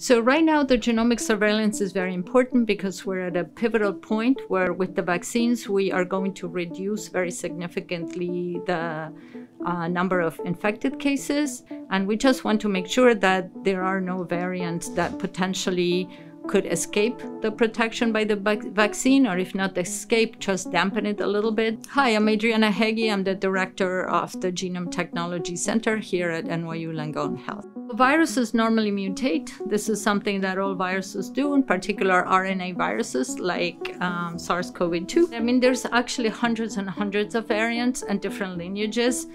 So, right now, the genomic surveillance is very important because we're at a pivotal point where, with the vaccines, we are going to reduce very significantly the uh, number of infected cases. And we just want to make sure that there are no variants that potentially could escape the protection by the vaccine, or if not escape, just dampen it a little bit. Hi, I'm Adriana Heguy. I'm the director of the Genome Technology Center here at NYU Langone Health. Viruses normally mutate. This is something that all viruses do, in particular RNA viruses like um, SARS CoV 2. I mean, there's actually hundreds and hundreds of variants and different lineages.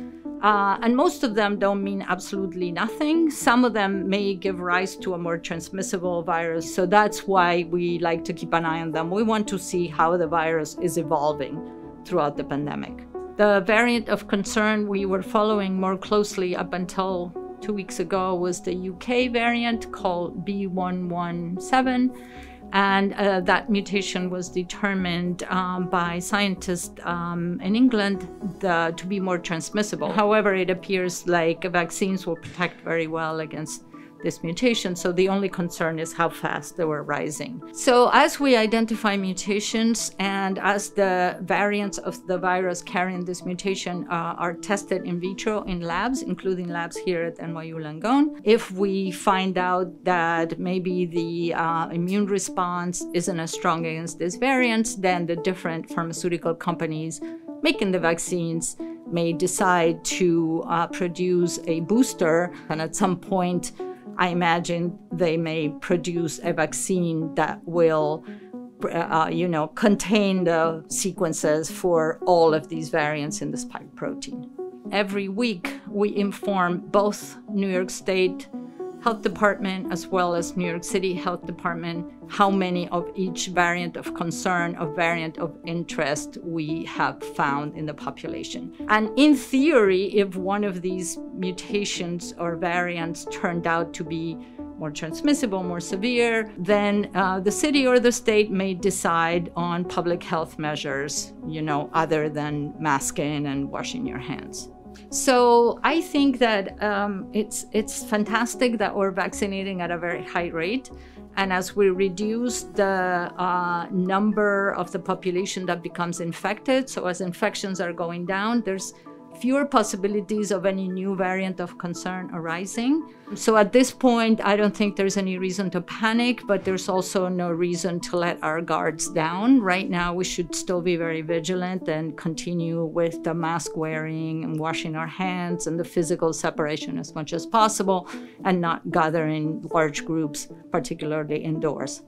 Uh, and most of them don't mean absolutely nothing. Some of them may give rise to a more transmissible virus. So that's why we like to keep an eye on them. We want to see how the virus is evolving throughout the pandemic. The variant of concern we were following more closely up until two weeks ago was the UK variant called B117 and uh, that mutation was determined um, by scientists um, in England the, to be more transmissible. However, it appears like vaccines will protect very well against this mutation. So the only concern is how fast they were rising. So as we identify mutations and as the variants of the virus carrying this mutation uh, are tested in vitro in labs, including labs here at NYU Langone, if we find out that maybe the uh, immune response isn't as strong against these variants, then the different pharmaceutical companies making the vaccines may decide to uh, produce a booster and at some point I imagine they may produce a vaccine that will, uh, you know, contain the sequences for all of these variants in the spike protein. Every week, we inform both New York State Health Department as well as New York City Health Department how many of each variant of concern or variant of interest we have found in the population. And in theory, if one of these mutations or variants turned out to be more transmissible, more severe, then uh, the city or the state may decide on public health measures, you know, other than masking and washing your hands. So I think that um, it's it's fantastic that we're vaccinating at a very high rate, and as we reduce the uh, number of the population that becomes infected, so as infections are going down, there's fewer possibilities of any new variant of concern arising. So at this point, I don't think there's any reason to panic, but there's also no reason to let our guards down. Right now, we should still be very vigilant and continue with the mask wearing and washing our hands and the physical separation as much as possible and not gather in large groups, particularly indoors.